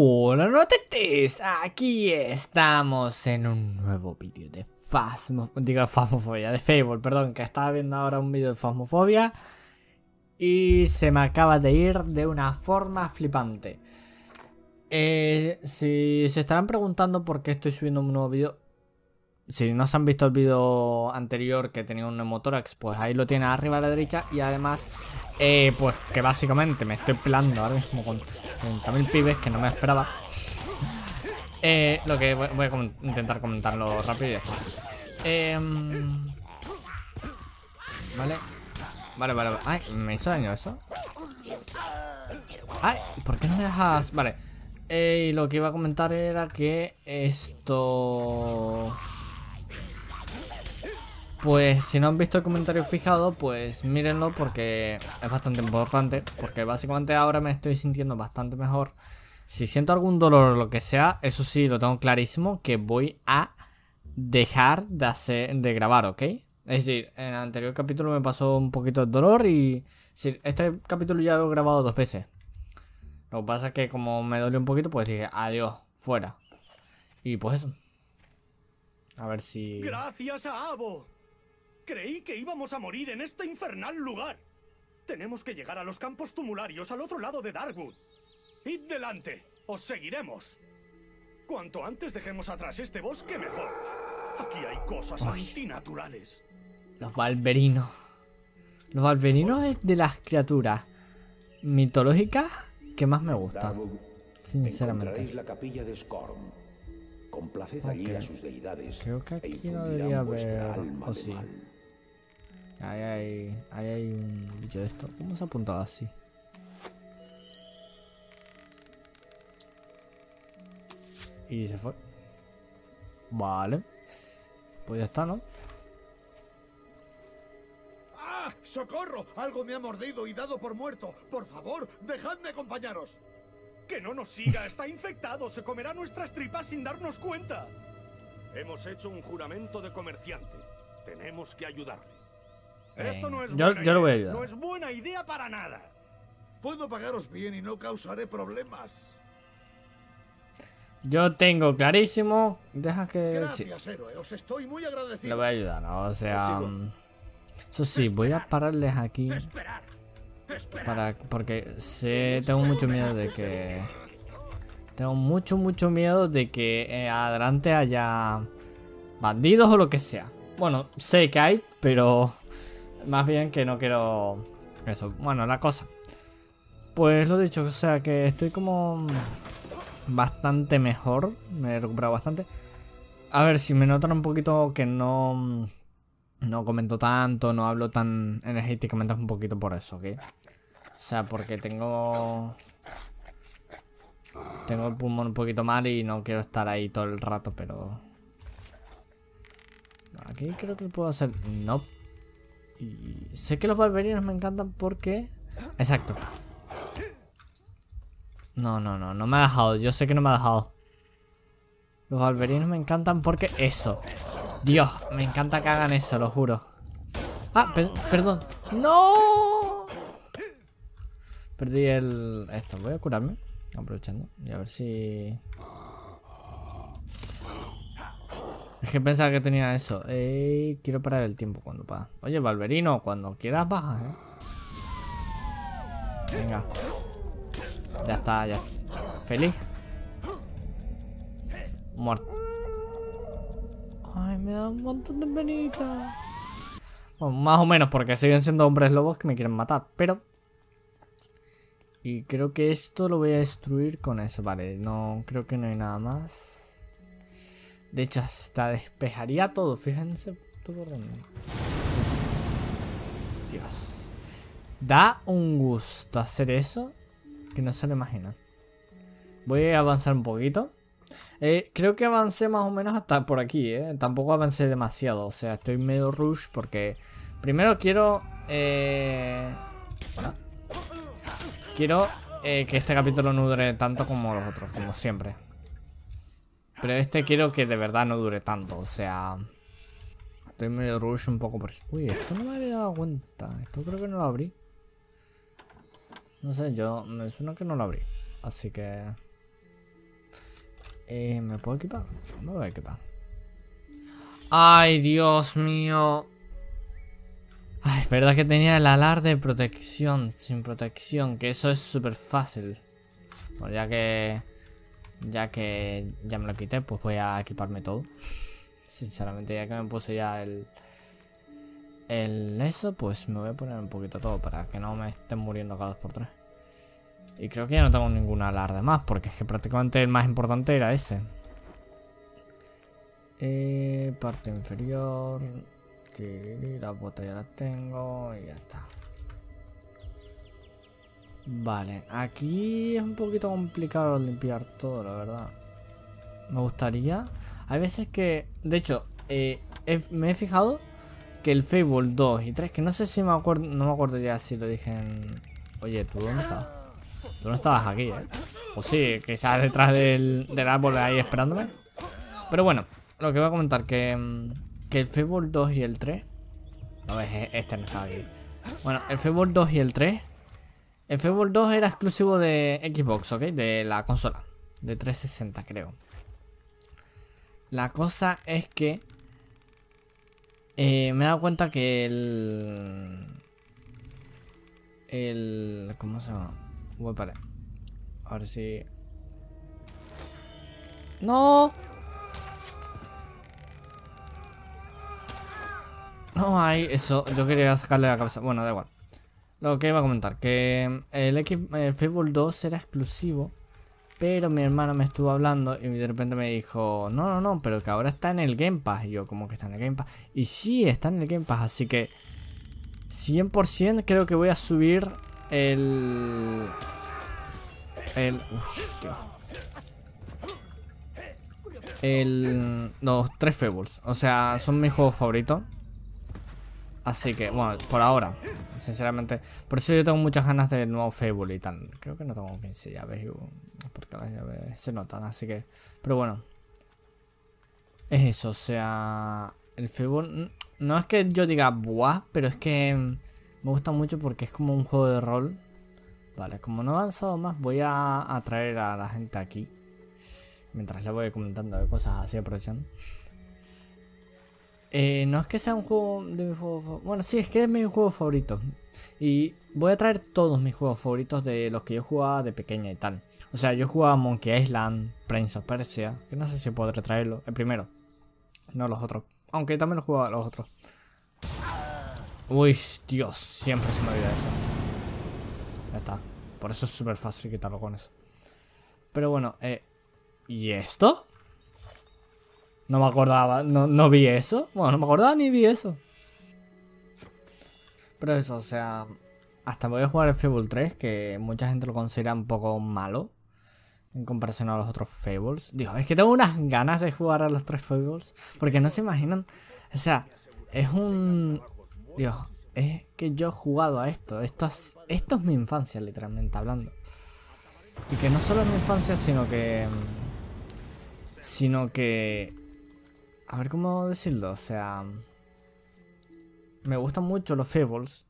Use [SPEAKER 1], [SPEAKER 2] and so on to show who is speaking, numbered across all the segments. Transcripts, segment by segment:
[SPEAKER 1] Hola notetes, aquí estamos en un nuevo vídeo de Fasmo... Digo Fasmofobia, de Fable, perdón, que estaba viendo ahora un vídeo de Fasmofobia y se me acaba de ir de una forma flipante. Eh, si se estarán preguntando por qué estoy subiendo un nuevo vídeo, si no se han visto el vídeo anterior que tenía un Nemotórax, pues ahí lo tiene arriba a la derecha. Y además, eh, pues que básicamente me estoy pelando ahora mismo con 30.000 pibes que no me esperaba. Eh, lo que voy, a intentar comentarlo rápido y ya está. Em, vale. Vale, vale, vale. Ay, me hizo daño eso. Ay, ¿por qué no me dejas...? Vale. Eh, y lo que iba a comentar era que esto... Pues si no han visto el comentario fijado, pues mírenlo porque es bastante importante. Porque básicamente ahora me estoy sintiendo bastante mejor. Si siento algún dolor o lo que sea, eso sí, lo tengo clarísimo que voy a dejar de, hacer, de grabar, ¿ok? Es decir, en el anterior capítulo me pasó un poquito de dolor y... este capítulo ya lo he grabado dos veces. Lo que pasa es que como me dolió un poquito, pues dije, adiós, fuera. Y pues eso. A ver si...
[SPEAKER 2] Gracias a Abo. Creí que íbamos a morir en este infernal lugar. Tenemos que llegar a los campos tumularios al otro lado de Darkwood. Id delante, os seguiremos. Cuanto antes dejemos atrás este bosque, mejor. Aquí hay cosas antinaturales.
[SPEAKER 1] Los valverinos. Los valverinos es de las criaturas mitológicas que más me gustan. Sinceramente.
[SPEAKER 3] la capilla de Scorn. Complaced allí a sus deidades.
[SPEAKER 1] Creo que e aquí no debería haber. O sí. Ahí hay, ahí hay un bicho de esto. ¿Cómo se ha apuntado así? Y se fue. Vale. Pues ya está, ¿no?
[SPEAKER 2] ¡Ah! ¡Socorro! Algo me ha mordido y dado por muerto. Por favor, dejadme acompañaros. Que no nos siga, está infectado. Se comerá nuestras tripas sin darnos cuenta. Hemos hecho un juramento de comerciante. Tenemos que ayudarle. Esto no es
[SPEAKER 1] yo,
[SPEAKER 2] buena
[SPEAKER 1] yo lo voy a ayudar.
[SPEAKER 2] No es buena idea para nada. Puedo pagaros bien y no causaré problemas.
[SPEAKER 1] Yo tengo clarísimo. Deja que.
[SPEAKER 2] Gracias, héroe. Os estoy muy agradecido.
[SPEAKER 1] Le voy a ayudar, ¿no? O sea. mm, Eso sí, voy a pararles aquí.
[SPEAKER 2] Esperar. Esperar.
[SPEAKER 1] Para, porque sé, tengo mucho miedo de que... Tengo mucho, mucho miedo de que eh, adelante haya bandidos o lo que sea. Bueno, sé que hay, pero más bien que no quiero eso. Bueno, la cosa. Pues lo dicho, o sea que estoy como bastante mejor. Me he recuperado bastante. A ver, si me notan un poquito que no... No comento tanto, no hablo tan energéticamente es un poquito por eso, ¿ok? O sea, porque tengo... Tengo el pulmón un poquito mal y no quiero estar ahí todo el rato, pero... Aquí creo que puedo hacer... No. Sé que los valverinos me encantan porque... Exacto. No, no, no, no me ha dejado. Yo sé que no me ha dejado. Los valverinos me encantan porque eso. Dios, me encanta que hagan eso, lo juro. Ah, per perdón. ¡No! Perdí el... Esto, voy a curarme. Aprovechando. Y a ver si... Es que pensaba que tenía eso. Quiero parar el tiempo cuando pasa. Oye, Valverino, cuando quieras baja, ¿eh? Venga. Ya está, ya. Feliz. Muerto. Ay, me da un montón de penita. Bueno, más o menos, porque siguen siendo hombres lobos que me quieren matar, pero... Y creo que esto lo voy a destruir con eso, vale, no, creo que no hay nada más. De hecho, hasta despejaría todo, fíjense tú por dónde. Dios. Da un gusto hacer eso que no se lo imaginan. Voy a avanzar un poquito. Eh, creo que avancé más o menos hasta por aquí, ¿eh? Tampoco avancé demasiado, o sea, estoy medio rush porque... Primero quiero... Eh... Hola. Quiero eh, que este capítulo no dure tanto como los otros, como siempre. Pero este quiero que de verdad no dure tanto, o sea... Estoy medio rush un poco por... Uy, esto no me había dado cuenta. Esto creo que no lo abrí. No sé, yo... Me suena que no lo abrí. Así que... Eh, ¿Me puedo equipar? Me voy a equipar. Ay, Dios mío. Es verdad que tenía el alarde de protección, sin protección, que eso es súper fácil. Bueno, ya que... Ya que ya me lo quité, pues voy a equiparme todo. Sinceramente, ya que me puse ya el... El eso, pues me voy a poner un poquito todo para que no me estén muriendo cada dos por tres. Y creo que ya no tengo ningún alarde más, porque es que prácticamente el más importante era ese. Eh, parte inferior. La bota ya la tengo y ya está. Vale, aquí es un poquito complicado limpiar todo, la verdad. Me gustaría. Hay veces que, de hecho, eh, me he fijado que el Fable 2 y 3, que no sé si me acuerdo, no me acuerdo ya si lo dije en... Oye, ¿tú dónde estabas? Tú no estabas aquí, ¿eh? O sí, quizás detrás del, del árbol ahí esperándome. Pero bueno, lo que voy a comentar, que, mm, que el Fable 2 y el 3... No, este no estaba aquí. Bueno, el Fable 2 y el 3... El Fable 2 era exclusivo de Xbox, ¿ok? De la consola. De 360, creo. La cosa es que... Eh, me he dado cuenta que el... El... ¿Cómo se llama? Voy para... A ver si... ¡No! No hay eso. Yo quería sacarle la cabeza. Bueno, da igual. Lo que iba a comentar, que el, X, el Fable 2 era exclusivo, pero mi hermana me estuvo hablando y de repente me dijo, no, no, no, pero que ahora está en el Game Pass. Y yo, como que está en el Game Pass? Y sí, está en el Game Pass, así que 100% creo que voy a subir el... El... Uf, El... Los tres Fables. O sea, son mis juegos favoritos. Así que, bueno, por ahora, sinceramente. Por eso yo tengo muchas ganas de nuevo Fable y tal. Creo que no tengo 15 llaves, porque las llaves se notan, así que. Pero bueno. Es eso, o sea. El Fable. No es que yo diga buah, pero es que me gusta mucho porque es como un juego de rol. Vale, como no he avanzado más, voy a atraer a la gente aquí. Mientras le voy comentando cosas así aprovechando. Eh, no es que sea un juego de mi juego Bueno, sí, es que es mi juego favorito. Y voy a traer todos mis juegos favoritos de los que yo jugaba de pequeña y tal. O sea, yo jugaba Monkey Island, Prince of Persia. Que no sé si podré traerlo. El primero. No los otros. Aunque también lo jugaba los otros. Uy, Dios. Siempre se me olvida eso. Ya está. Por eso es súper fácil quitarlo con eso. Pero bueno, eh... ¿Y esto? No me acordaba, no, no vi eso. Bueno, no me acordaba ni vi eso. Pero eso, o sea, hasta voy a jugar el Fable 3, que mucha gente lo considera un poco malo. En comparación a los otros Fables. Dios, es que tengo unas ganas de jugar a los tres Fables. Porque no se imaginan. O sea, es un. Dios, es que yo he jugado a esto. Esto es, esto es mi infancia, literalmente hablando. Y que no solo es mi infancia, sino que. Sino que a ver cómo decirlo, o sea... Me gustan mucho los Fables.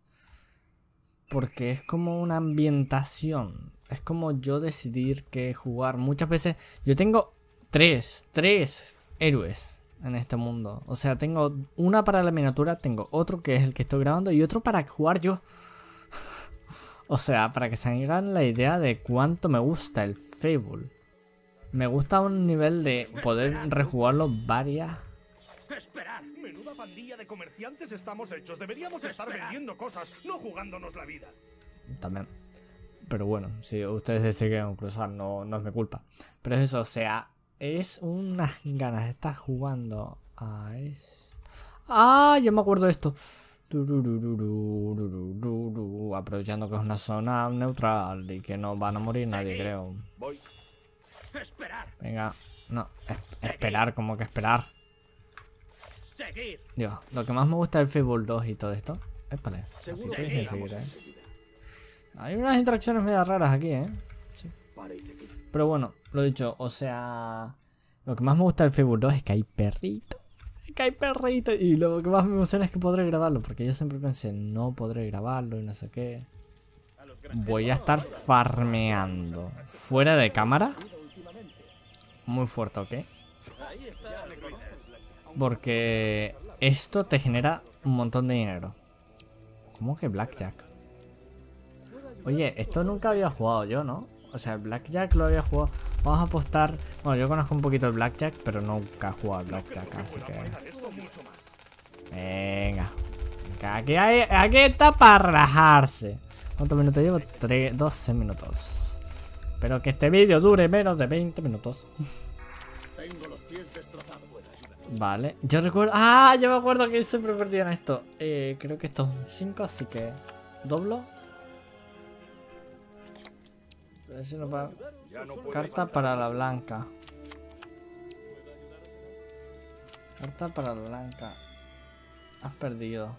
[SPEAKER 1] Porque es como una ambientación. Es como yo decidir qué jugar. Muchas veces yo tengo tres, tres héroes en este mundo. O sea, tengo una para la miniatura, tengo otro que es el que estoy grabando y otro para jugar yo. o sea, para que se hagan la idea de cuánto me gusta el Fable. Me gusta un nivel de poder rejugarlo varias
[SPEAKER 2] ¡Esperar! Menuda pandilla de comerciantes estamos hechos. Deberíamos estar vendiendo cosas, no jugándonos la vida.
[SPEAKER 1] También. Pero bueno, si ustedes deciden cruzar, no, no es mi culpa. Pero es eso, o sea, es unas ganas de estar jugando a eso. ¡Ah! Ya me acuerdo de esto. Aprovechando que es una zona neutral y que no van a morir nadie, creo. Venga, no, esperar, como que esperar. Dios, lo que más me gusta del Fable 2 y todo esto. Es para ¿eh? Hay unas interacciones medio raras aquí, ¿eh? Sí. Pero bueno, lo dicho, o sea... Lo que más me gusta del Fable 2 es que hay perrito. Que hay perrito. Y lo que más me emociona es que podré grabarlo. Porque yo siempre pensé, no podré grabarlo y no sé qué. Voy a estar farmeando fuera de cámara muy fuerte, ¿ok? Porque esto te genera un montón de dinero. ¿Cómo que Blackjack? Oye, esto nunca había jugado yo, ¿no? O sea, Blackjack lo había jugado. Vamos a apostar. Bueno, yo conozco un poquito el Blackjack, pero nunca he jugado Blackjack, así que. Venga. Aquí, hay, está para relajarse. ¿Cuántos minutos llevo? 3, 12 minutos. Espero que este vídeo dure menos de 20 minutos. Vale, yo recuerdo... ¡Ah! Yo me acuerdo que siempre perdían esto. Eh, creo que esto es 5, así que... ¿Doblo? Carta para la blanca. Carta para la blanca. Has perdido.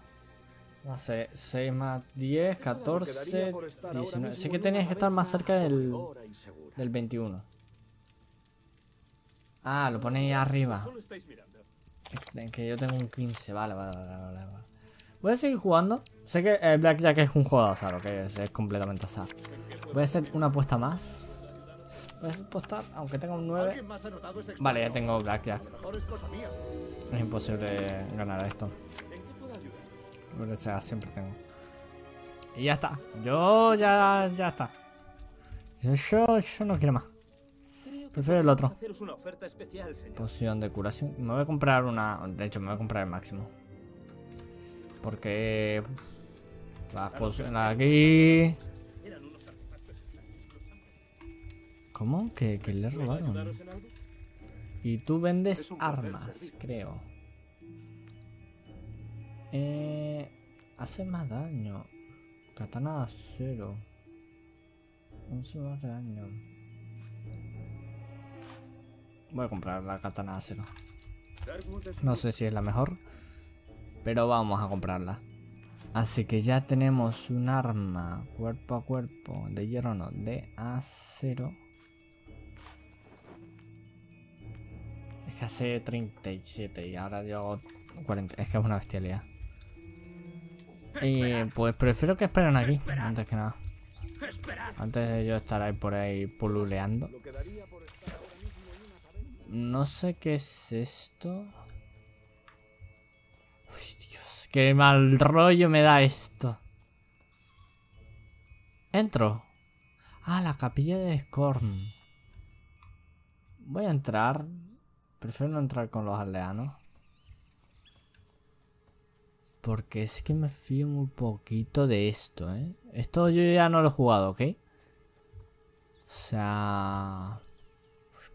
[SPEAKER 1] No sé, 6 más 10, 14, 19. Sé que tenías que estar más cerca del, del 21. Ah, lo ponéis arriba. Que yo tengo un 15, vale, vale, vale, vale. Voy a seguir jugando. Sé que el Blackjack es un juego de azar, ok, es, es completamente azar. Voy a hacer una apuesta más. Voy a apostar, aunque tenga un 9. Vale, ya tengo Blackjack. Es imposible ganar esto. O sea, siempre tengo. Y ya está. Yo ya, ya está. Yo, yo, no quiero más. Prefiero el otro. Poción de curación. Me voy a comprar una. De hecho, me voy a comprar el máximo. Porque. Las pociones aquí. ¿Cómo? Que, que le robaron. Y tú vendes armas, creo. Eh, hace más daño. Katana cero. 11 más daño. Voy a comprar la katana acero. No sé si es la mejor. Pero vamos a comprarla. Así que ya tenemos un arma cuerpo a cuerpo de hierro no, de acero. Es que hace 37 y ahora yo 40. Es que es una bestialidad. Y pues prefiero que esperen aquí, antes que nada. Antes de yo estar ahí por ahí pululeando. No sé qué es esto. Uy, Dios, qué mal rollo me da esto. Entro. Ah, la capilla de Scorn. Voy a entrar. Prefiero no entrar con los aldeanos. Porque es que me fío muy poquito de esto, ¿eh? Esto yo ya no lo he jugado, ¿ok? O sea...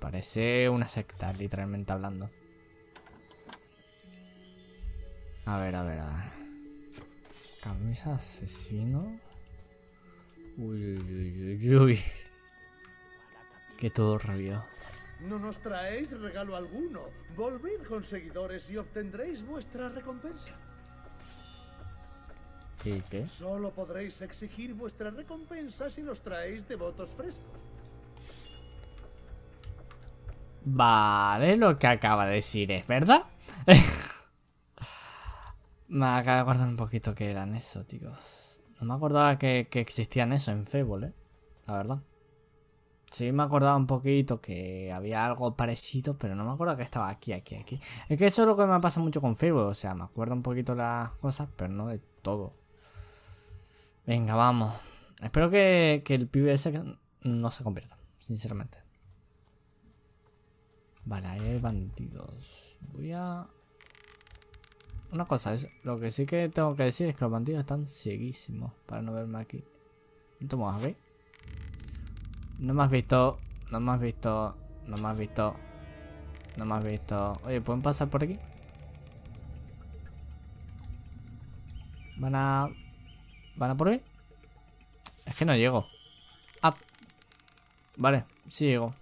[SPEAKER 1] Parece una secta, literalmente hablando. A ver, a ver, a ver. Camisa asesino. Uy, uy, uy, uy. Qué turbio.
[SPEAKER 4] No nos traéis regalo alguno. Volvid con seguidores y obtendréis vuestra recompensa.
[SPEAKER 1] ¿Y qué?
[SPEAKER 4] Solo podréis exigir vuestra recompensa si nos traéis devotos frescos.
[SPEAKER 1] Vale, lo que acaba de decir es verdad. me acaba de acordar un poquito que eran eso, chicos. No me acordaba que, existían eso en Fable, ¿eh? La verdad. Sí me acordaba un poquito que había algo parecido, pero no me acuerdo que estaba aquí, aquí, aquí. Es que eso es lo que me pasa mucho con Fable, o sea, me acuerdo un poquito las cosas, pero no de todo. Venga, vamos. Espero que, que el PvS no se convierta, sinceramente. Vale, ahí hay bandidos. Voy a... Una cosa, es, lo que sí que tengo que decir es que los bandidos están cieguísimos para no verme aquí. No muevas, ¿ok? No me has visto, no me has visto, no me has visto, no me has visto. Oye, ¿pueden pasar por aquí? Van a... ¿Van a por ahí? Es que no llego. Ah. Vale, sí llego.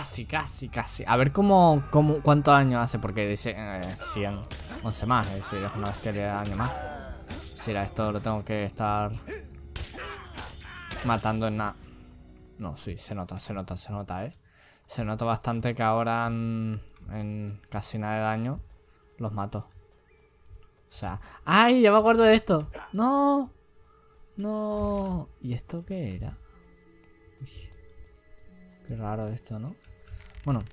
[SPEAKER 1] Casi, casi, casi. A ver cómo, cómo cuántos años hace, porque dice eh, 100, 11 más, es decir, es una bestialidad de año más. Si era esto lo tengo que estar matando en nada. No, sí, se nota, se nota, se nota, eh. Se nota bastante que ahora en, casi nada de daño los mato. O sea, ¡ay! Ya me acuerdo de esto. ¡No! ¡No! ¿Y esto qué era? Qué raro esto, ¿no? Bueno.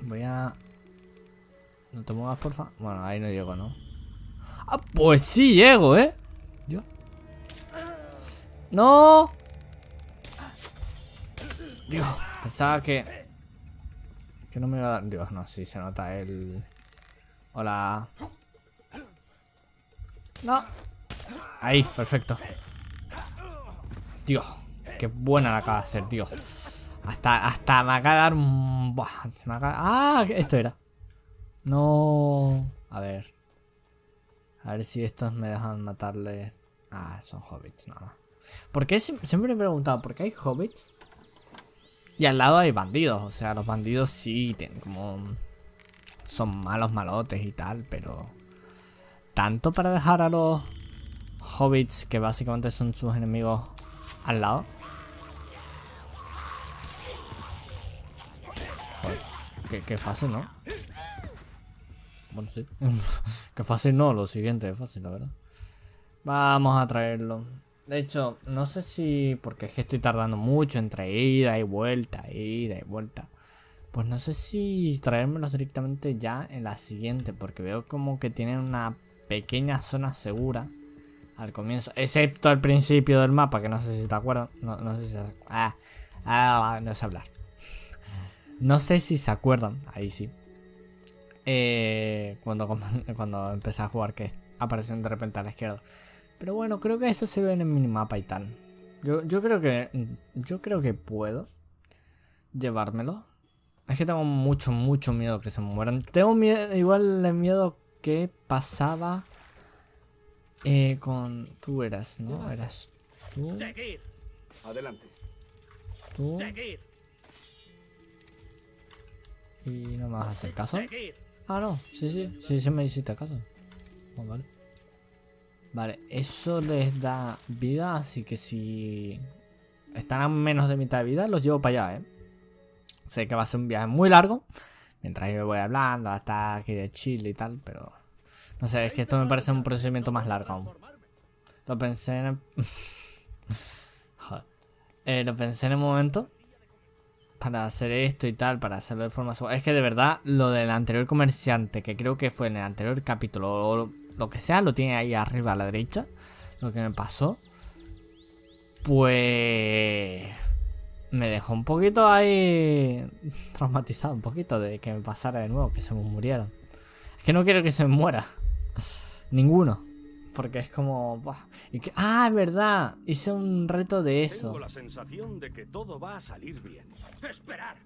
[SPEAKER 1] Voy a... No te muevas, porfa. Bueno, ahí no llego, ¿no? Ah, pues sí llego, ¿eh? Yo. ¡No! Dios, pensaba que... Que no me iba a dar... Dios, no, sí se nota el... Hola. No. Ahí, perfecto. Dios, qué buena la acaba de hacer, tío. Hasta, hasta me acaba de dar un... Buah. Ah, esto era. No. A ver. A ver si estos me dejan matarle. Ah, son hobbits nada más. ¿Por qué Sie- siempre me he preguntado por qué hay hobbits? Y al lado hay bandidos. O sea, los bandidos sí tienen como. Son malos malotes y tal, pero. Tanto para dejar a los hobbits, que básicamente son sus enemigos, al lado. Qué, qué fácil, ¿no? Bueno, sí. que fácil no, lo siguiente es fácil, la verdad. Vamos a traerlo. De hecho, no sé si... Porque es que estoy tardando mucho entre ida y vuelta, ida y vuelta. Pues no sé si traérmelos directamente ya en la siguiente. Porque veo como que tienen una pequeña zona segura al comienzo. Excepto al principio del mapa, que no sé si te acuerdas. No, no sé si. Ah, ah, no sé hablar. No sé si se acuerdan. Ahí sí. Eh, cuando, cuando empecé a jugar que aparecieron de repente a la izquierda. Pero bueno, creo que eso se ve en el minimapa y tal. Yo, yo creo que. Yo creo que puedo llevármelo. Es que tengo mucho, mucho miedo que se mueran. Tengo miedo, igual el miedo que pasaba eh, con. Tú eras, ¿no? Eras tú,
[SPEAKER 3] Adelante.
[SPEAKER 1] tú.
[SPEAKER 2] seguir,
[SPEAKER 1] Y no me vas a hacer caso. Ah, no, sí, sí, sí, sí me hiciste caso. Oh, vale. Vale, eso les da vida, así que si están a menos de mitad de vida, los llevo para allá, ¿eh? Sé que va a ser un viaje muy largo, mientras yo voy hablando, hasta aquí de Chile y tal, pero... No sé, es que esto me parece un procedimiento más largo aún. Lo pensé en... el- Joder. Eh, lo pensé en el momento, para hacer esto y tal, para hacerlo de forma. Es que de verdad, lo del anterior comerciante, que creo que fue en el anterior capítulo, o lo, lo que sea, lo tiene ahí arriba a la derecha. Lo que me pasó. Pues. Me dejó un poquito ahí. traumatizado, un poquito de que me pasara de nuevo, que se me murieran. Es que no quiero que se me muera. Ninguno. Porque es como. buah. Y que, ah, es verdad. Hice un reto de eso.
[SPEAKER 2] Tengo la sensación de que todo va a salir bien. Esperar,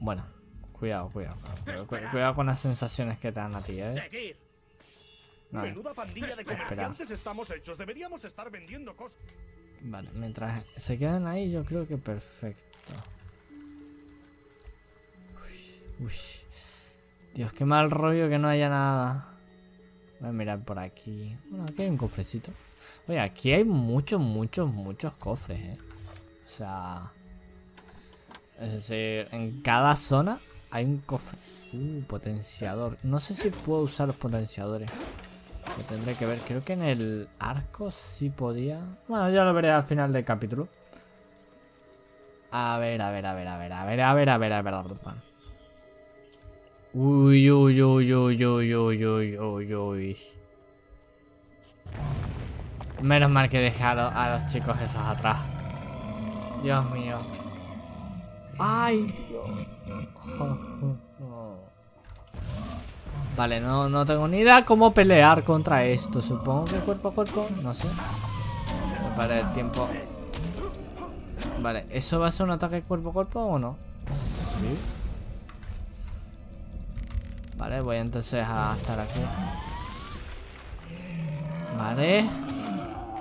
[SPEAKER 1] Bueno, cuidado, cuidado. Cuidado, cu- cuidado con las sensaciones que te dan a ti, eh.
[SPEAKER 2] seguir.
[SPEAKER 1] Vale,
[SPEAKER 2] Menuda pandilla de comerciantes estamos hechos. Deberíamos estar vendiendo cosas.
[SPEAKER 1] vale, mientras se quedan ahí, yo creo que perfecto. Uy, uy. Dios, qué mal rollo que no haya nada. Voy a mirar por aquí. Bueno, aquí hay un cofrecito. Oye, aquí hay muchos, muchos, muchos cofres, eh. O sea. Es decir, en cada zona hay un cofre. Uh, potenciador. No sé si puedo usar los potenciadores. Lo tendré que ver. Creo que en el arco sí podía. Bueno, ya lo veré al final del capítulo. A ver, a ver, a ver, a ver, a ver, a ver, a ver, a ver, a ver. Uy, uy, uy, uy, uy, uy, uy, uy, uy. Menos mal que dejaron a los chicos esos atrás. Dios mío. Ay, Dios. Vale, no, no tengo ni idea cómo pelear contra esto. Supongo que cuerpo a cuerpo, no sé. Para el tiempo. Vale, ¿eso va a ser un ataque cuerpo a cuerpo o no? Sí. Vale, voy entonces a estar aquí. Vale.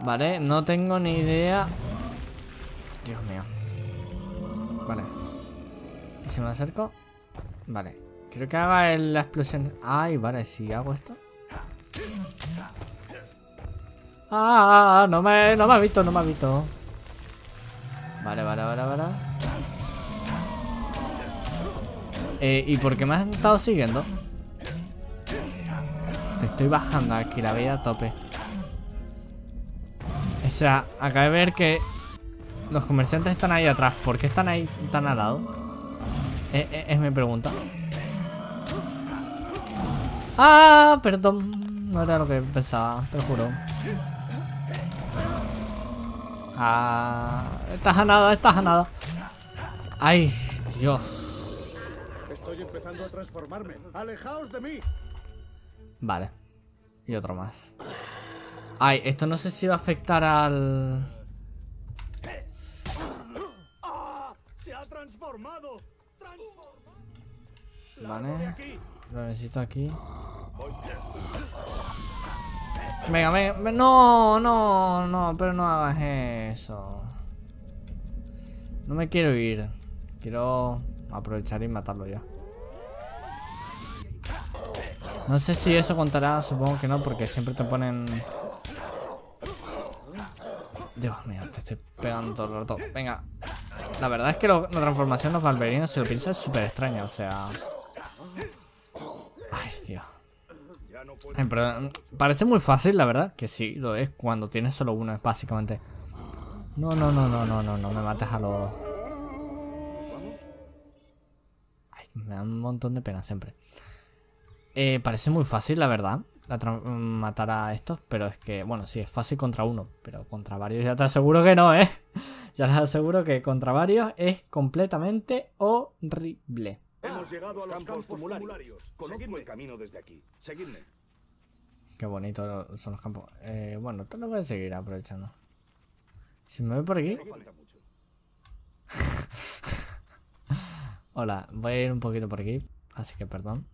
[SPEAKER 1] Vale, no tengo ni idea. Dios mío. Vale. ¿Y si me acerco? Vale. Creo que haga la explosión. Ay, vale, si hago esto. Ah, no me, no me ha visto, no me ha visto. Vale, vale, vale, vale. Eh, ¿Y por qué me has estado siguiendo? Te estoy bajando aquí la vida a tope. O sea, acabo de ver que los comerciantes están ahí atrás. ¿Por qué están ahí tan al lado? Eh, eh, es mi pregunta. Ah, perdón. No era lo que pensaba, te juro. Ah, estás a nada, estás a nada. Ay, Dios.
[SPEAKER 4] Estoy empezando a transformarme. ¡Alejaos de mí!
[SPEAKER 1] Vale. Y otro más. Ay, esto no sé si va a afectar al...
[SPEAKER 2] ¡Se ha transformado! ¡Transformado!
[SPEAKER 1] Vale. Lo necesito aquí. Venga, venga. No, no, no, pero no hagas eso. No me quiero ir. Quiero aprovechar y matarlo ya. No sé si eso contará, supongo que no, porque siempre te ponen... Dios mío, te estoy pegando todo el rato. Venga. La verdad es que la transformación de los balberinos, si lo piensas, es súper extraña, o sea... Ay, Dios. Pero, mm, parece muy fácil, la verdad, que sí, lo es cuando tienes solo uno, es básicamente. No, no, no, no, no, no, no me mates a los... Ay, me da un montón de pena siempre. Eh, parece muy fácil, la verdad, la tra- matar a estos, pero es que, bueno, sí, es fácil contra uno, pero contra varios ya te aseguro que no, ¿eh? Ya te aseguro que contra varios es completamente horrible.
[SPEAKER 2] Hemos llegado a los campos, tumularios.
[SPEAKER 3] Conozco
[SPEAKER 2] Seguidme.
[SPEAKER 3] el camino desde aquí. Seguidme.
[SPEAKER 1] Qué bonito son los campos. Eh, bueno, te lo voy a seguir aprovechando. Si me voy por aquí. Hola, voy a ir un poquito por aquí. Así que perdón.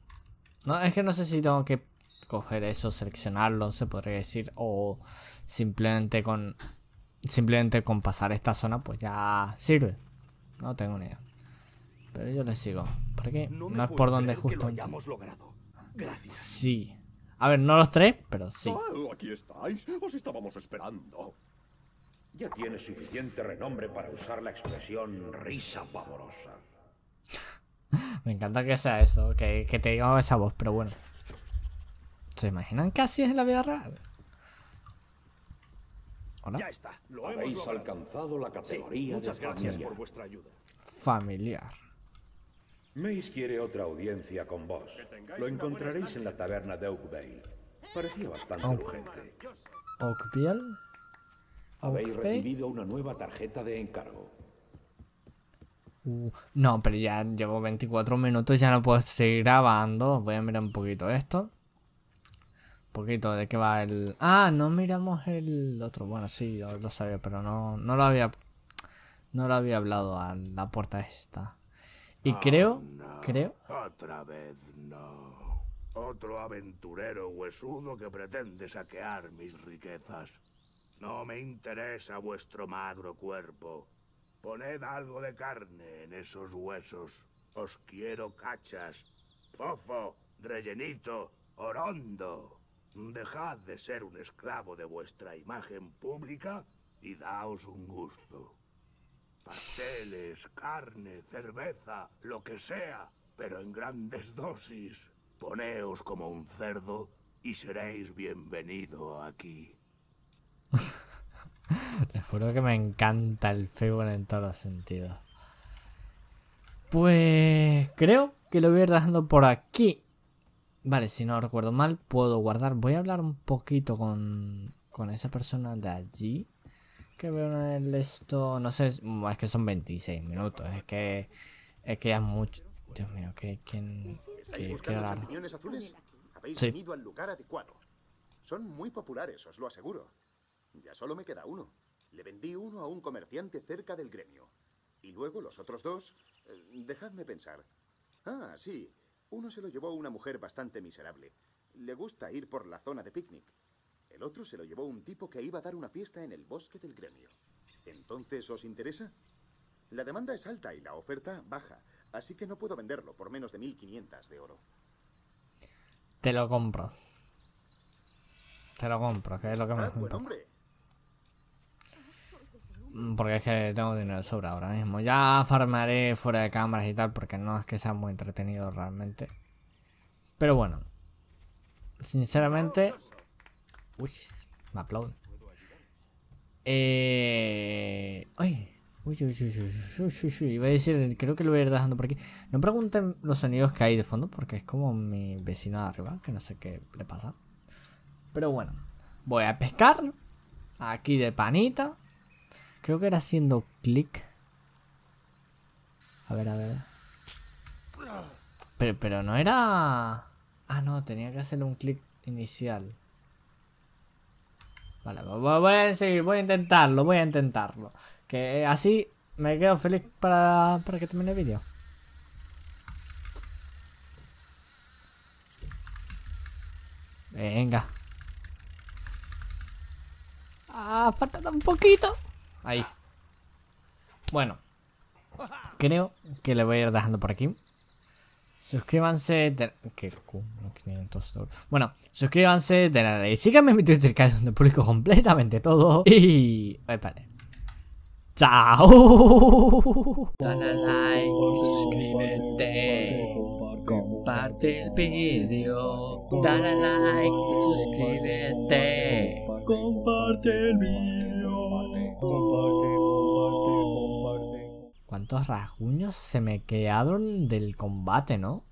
[SPEAKER 1] No, es que no sé si tengo que coger eso, seleccionarlo, se podría decir. O simplemente con. Simplemente con pasar esta zona, pues ya sirve. No tengo ni idea. Pero yo le sigo. ¿Por qué?
[SPEAKER 3] No,
[SPEAKER 1] No, es por donde justo.
[SPEAKER 3] lo. Gracias.
[SPEAKER 1] Sí. A ver, no los tres, pero sí.
[SPEAKER 5] Ah, aquí estáis. Os estábamos esperando.
[SPEAKER 3] Ya tienes suficiente renombre para usar la expresión risa pavorosa.
[SPEAKER 1] Me encanta que sea eso, que, que te diga esa voz, pero bueno. ¿Se imaginan que así es en la vida real? Hola.
[SPEAKER 2] Ya está. Lo
[SPEAKER 3] Habéis
[SPEAKER 2] logrado.
[SPEAKER 3] alcanzado la
[SPEAKER 2] Sí,
[SPEAKER 3] categoría
[SPEAKER 2] muchas
[SPEAKER 3] de
[SPEAKER 2] gracias
[SPEAKER 3] familia.
[SPEAKER 2] por vuestra ayuda.
[SPEAKER 1] Familiar.
[SPEAKER 3] Mace quiere otra audiencia con vos. Lo encontraréis en la taberna de Oakvale. Parecía bastante urgente.
[SPEAKER 1] Oakville.
[SPEAKER 3] Habéis recibido una nueva tarjeta de encargo.
[SPEAKER 1] Uh, no, pero ya llevo 24 minutos, ya no puedo seguir grabando. Voy a mirar un poquito esto. Un poquito de qué va el... Ah, no miramos el otro. Bueno, sí, yo lo sabía, pero no, no lo había... No lo había hablado a la puerta esta. Y creo, creo...
[SPEAKER 6] Otra vez no. Otro aventurero huesudo que pretende saquear mis riquezas. No me interesa vuestro magro cuerpo. Poned algo de carne en esos huesos. Os quiero cachas. Fofo, rellenito, orondo. Dejad de ser un esclavo de vuestra imagen pública y daos un gusto. Pasteles, carne, cerveza, lo que sea, pero en grandes dosis. Poneos como un cerdo y seréis bienvenido aquí.
[SPEAKER 1] Les juro que me encanta el fútbol en todos los sentidos. Pues creo que lo voy a ir dejando por aquí. Vale, si no recuerdo mal, puedo guardar. Voy a hablar un poquito con, con esa persona de allí. Que veo en el esto. No sé, es es que son 26 minutos. Es que. Es que ya es mucho. Dios mío, que. ¿Quién.?
[SPEAKER 7] ¿Estáis
[SPEAKER 1] Qué, qué raro.
[SPEAKER 7] azules? Habéis
[SPEAKER 1] Sí.
[SPEAKER 7] venido al lugar adecuado. Son muy populares, os lo aseguro. Ya solo me queda uno. Le vendí uno a un comerciante cerca del gremio. Y luego los otros dos... eh, dejadme pensar. Ah, sí. Uno se lo llevó una mujer bastante miserable. Le gusta ir por la zona de picnic. El otro se lo llevó un tipo que iba a dar una fiesta en el bosque del gremio. ¿Entonces os interesa? La demanda es alta y la oferta baja, así que no puedo venderlo por menos de 1500 de oro.
[SPEAKER 1] Te lo compro. Te lo compro, que es lo que me
[SPEAKER 7] Ah, buen
[SPEAKER 1] importa.
[SPEAKER 7] hombre.
[SPEAKER 1] Mm, Porque es que tengo dinero de sobra ahora mismo. Ya farmaré fuera de cámaras y tal, porque no es que sea muy entretenido realmente. Pero bueno. Sinceramente. Uy, me aplauden. Eh. Uy, Uy, uy, uy, uy, uy. Iba a decir, creo que lo voy a ir dejando por aquí. No pregunten los sonidos que hay de fondo, porque es como mi vecino de arriba, que no sé qué le pasa. Pero bueno, voy a pescar. Aquí de panita. Creo que era haciendo clic. A ver, a ver. Pero, pero no era... Ah, no, tenía que hacer un clic inicial. Vale, voy a seguir, voy a intentarlo, voy a intentarlo. Que así me quedo feliz para, para que termine el vídeo. Venga. Ah, falta un poquito. Ahí. Bueno. Creo que le voy a ir dejando por aquí. Suscríbanse. De... ¿Qué? 500 Bueno, suscríbanse, de la ley. Síganme en mi Twitter, que es donde publico completamente todo. Y. Vale. ¡Chao!
[SPEAKER 8] Dale like, suscríbete, comparte el vídeo. Dale like y suscríbete. Comparte el vídeo. Comparte, comparte, comparte.
[SPEAKER 1] ¿Cuántos rasguños se me quedaron del combate, no?